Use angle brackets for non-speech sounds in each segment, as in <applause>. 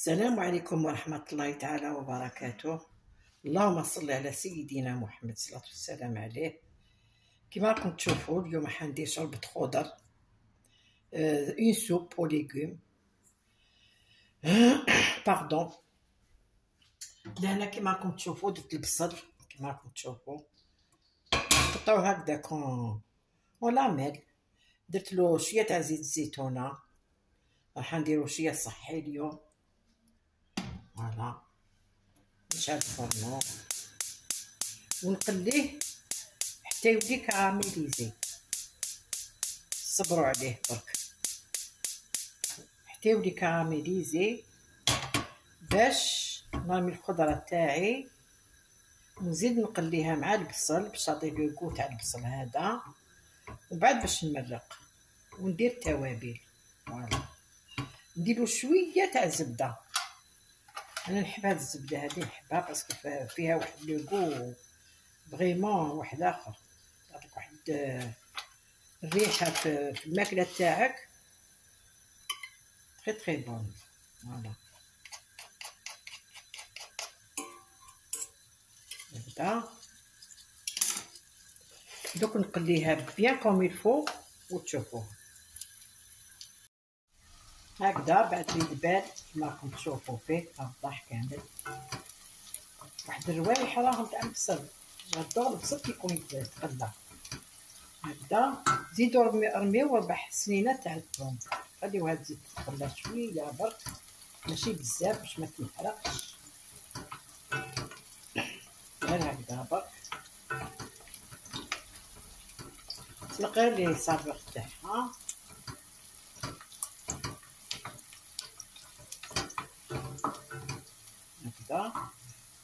السلام عليكم ورحمة الله تعالى وبركاته. اللهم صل على سيدنا محمد الله والسلام عليه. كما راكم تشوفوا اليوم حندير شوربة خضر une soupe aux légumes pardon لهنا كما راكم تشوفوا درت البصل كما راكم تشوفوا. قطعوه هكذا كون en lamelles درت له شوية تاع زيت الزيتونه راح نديرو شوية صحي اليوم. voilà نشعل الفرنو ونقليه حتى يولي caramélisé صبروا عليه برك حتى يولي caramélisé باش نرمي الخضره تاعي ونزيد نقليها مع البصل باش تعطي le goût تاع البصل هذا وبعد باش نمرق وندير التوابل voilà نديرو شوية تاع زبده أنا نحب هاد الزبدة هادي نحبها parce que فيها واحد le goût vraiment واحد آخر. تعطيك واحد الريحة في الماكلة تاعك. très très bon voilà نبدا دوك نقليها bien comme il faut وتشوفوها هكذا بعد ما يدبال كما راكم تشوفوا فيه غطاح كامل. واحد الروايح راهم تاع البصل j'adore البصل كيكون يتغلى هكذا. زيدو رميو ربع سنينات تاع الثوم خليوها تزيد تتغلى شوية برك. ماشي بزاف باش ما تنحرقش. غير هكذا برك. تلقى لي صابغ تاعها. هكذا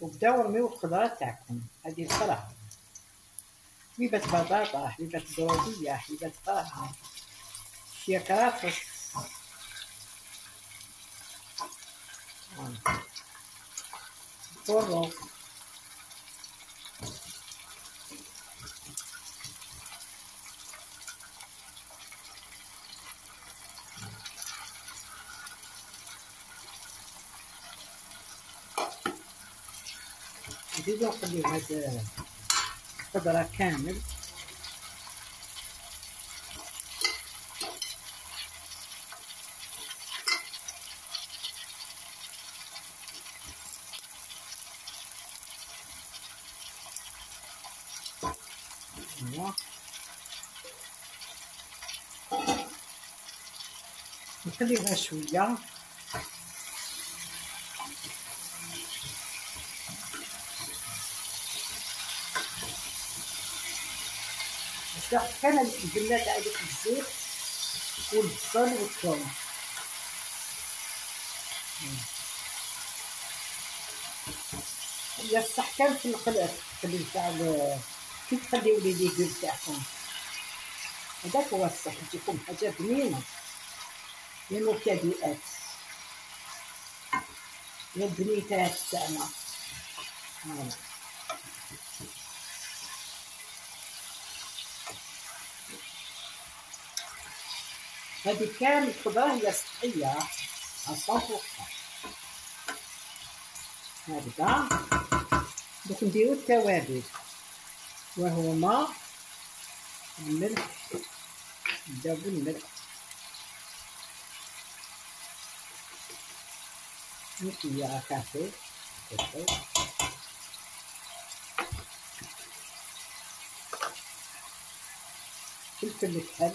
وبداو رميو الخضرات تاعكم. هذه الصراحة حبيبة بطاطا حبيبة زرودية حبيبة شي كرافس نزيدو نخليو هاد الخضرة كامل. نخليوها شوية. كان الجلاد عليك الزيت والبصل والثوم. يا الصح كان في القلب تخلي تاع كي تخليو لي ليغوم تاعكم هذاك هو الصح تجيكم حاجة بنينة. يا المبتدئات يا البنيتات تاعنا. فوالا هذه كامل الخضرة هي صحية عصافة هكذا. دوك نديرو التوابل وهما الملح. نبداو بالملح نقيا كافي. فلفل الكحل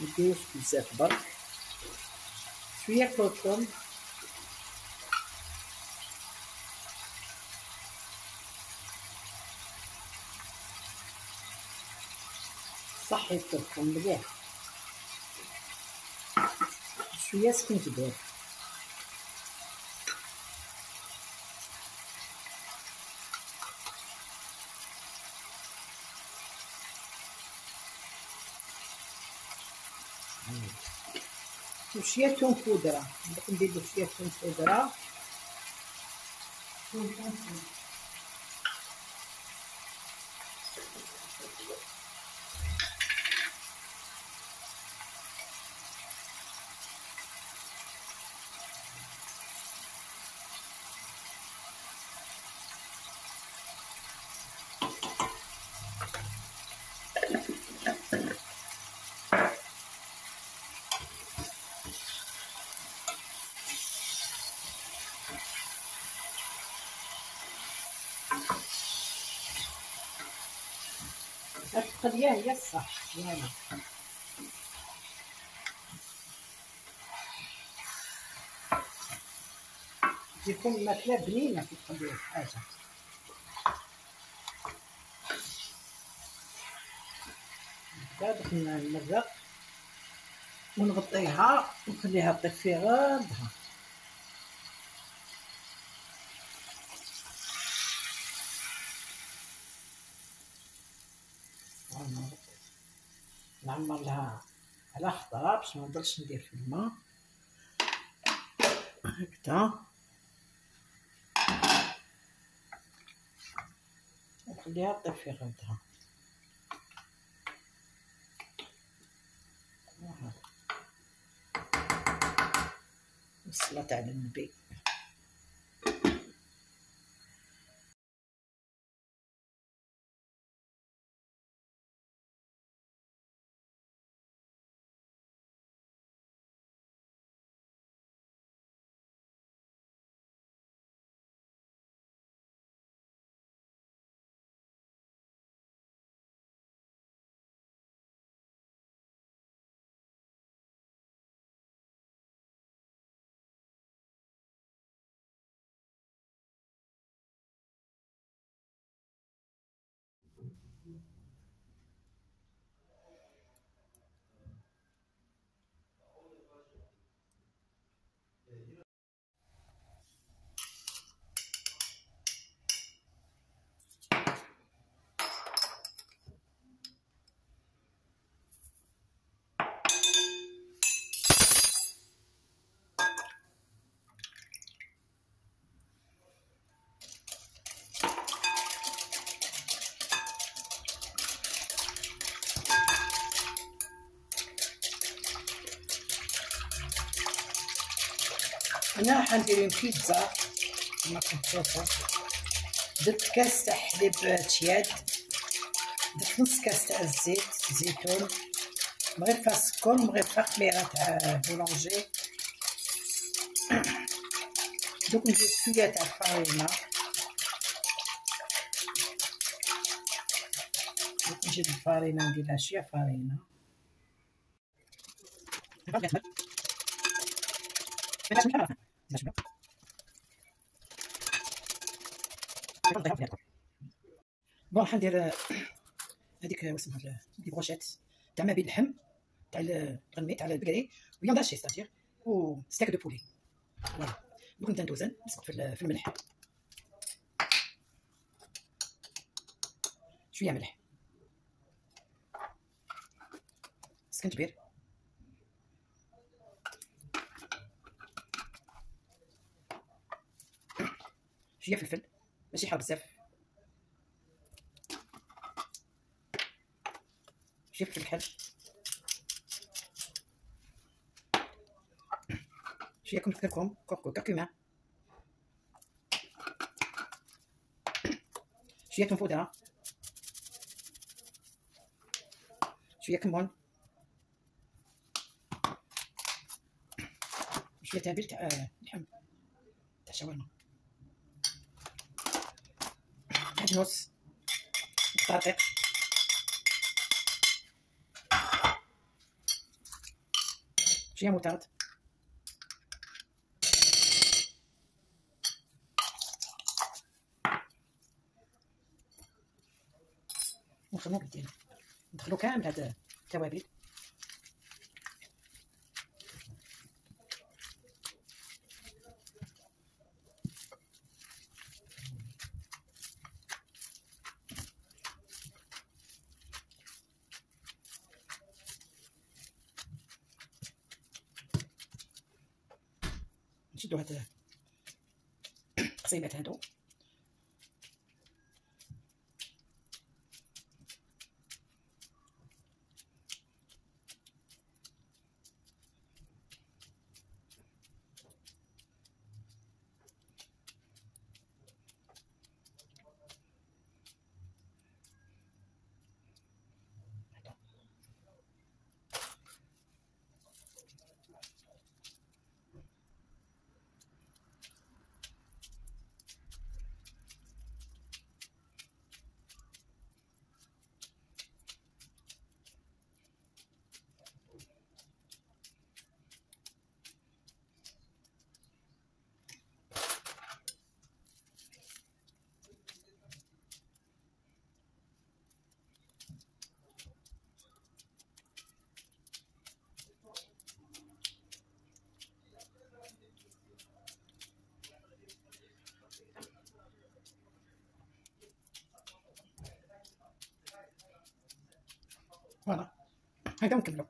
نديروش بزاف برك شوية كركم. صحي الكركم مليح شوية سكنجبير وشويه توم بودره ندير شوية توم بودره التقليه هي الصح ديالنا تجيكم الماكله بنينة كي تقليو حاجة. نبدا نمرق ونغطيها ونخليها طيب في غابها. نعمر لها على خضرا باش ما نضلش ندير في الماء هكذا. ونخليها طيب في غابها الصلاة على النبي. هنا حندير بيتزا. كما كتشوفوا درت كاس تاع حليب تياد. درت نص كاس تاع الزيت زيتون. مغرفة سكر مغرفة خميره تاع بولونجي <clears throat> دوك ندير شوية تاع الفارينه دوك نجيب الفارينه ندير لها شوية فارينه بون راح ندير هذيك واسمها دي بروشيت تاع ما بين اللحم تاع الغنمي تاع البقري ويون داشي ستاتير و ستيك دو بولي فوالا دوك نبدا ندوزن نسقط في الملح شوية ملح سكنجبير شوية فلفل. ماشي حار بزاف. شوية فلفل الحل شوية كركم كركمه شوية توم بودره شوية كمون شوية تابل تاع لحم. تاع شاورما. نص دقيق شوية موتارد نخدمو بالدينا ندخلو كامل هاد التوابل 这边太多？فوالا. هكا نكملو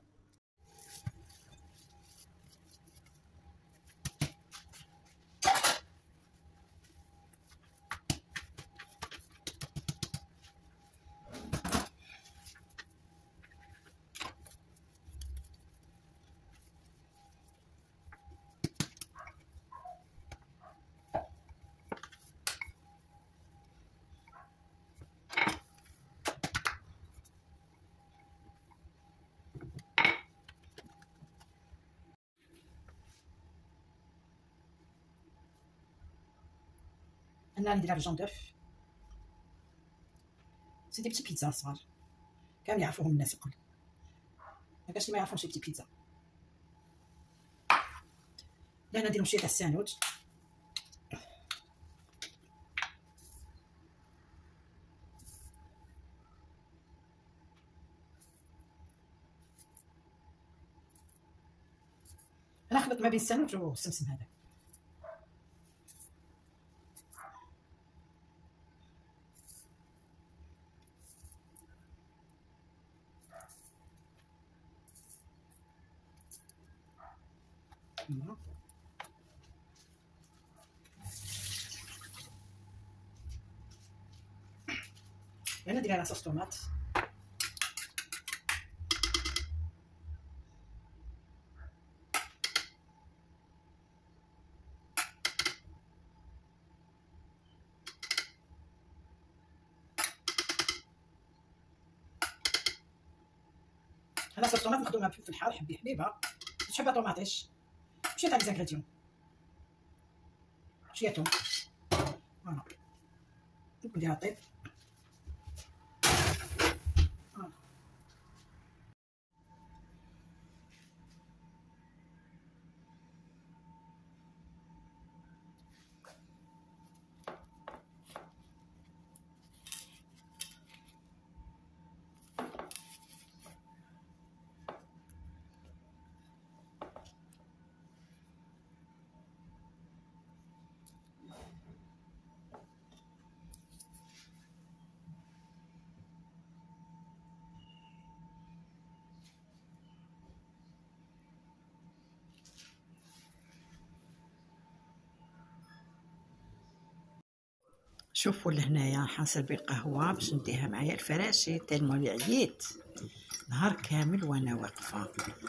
أنا نديرها بالجون donc c'est des petites pizzas صغار كامل يعرفوهم الناس الكل اللي ما يعرفهمش petites pizzas لا أنا شوية تاع الساندويتش أنا خلط ما بين الساندويتش والسمسم هذا أنا ندير على صوص طوماط أنا صوص مخدومه في الحار حبي حبيبة. تحبها طوماطيش شوية تاع les ingrédients شوية توم voilà نديرها طيب شوفوا لهنايا حنصل بالقهوه باش نديها معايا الفراشي tellement عييت نهار كامل وأنا واقفة.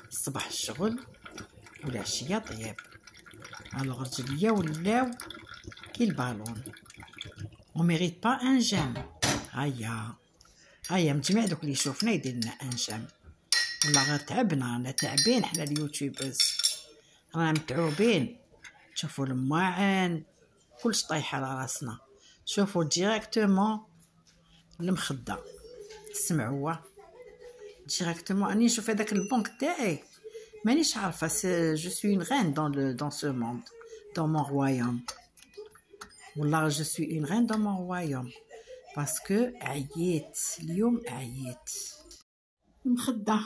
الصباح الشغل والعشيه طياب alors رجليا ولاو كي البالون؟ on mérite pas un j'aime هيا. هيا مجمع دوك اللي يشوفنا يدير لنا un j'aime والله غير تعبنا رانا تعبين حنا ال YouTubers. رانا متعوبين. تشوفوا الماعن. كلش طايحة على راسنا. شوفوا ديريكتومون المخده سمعوا ديريكتومون اني نشوف هذاك البنك تاعي مانيش عارفه جو سوي اون غين دون لو دون سو موند دون مون رويوم والله جو سوي اون غين دون مون رويوم باسكو عييت اليوم عييت المخده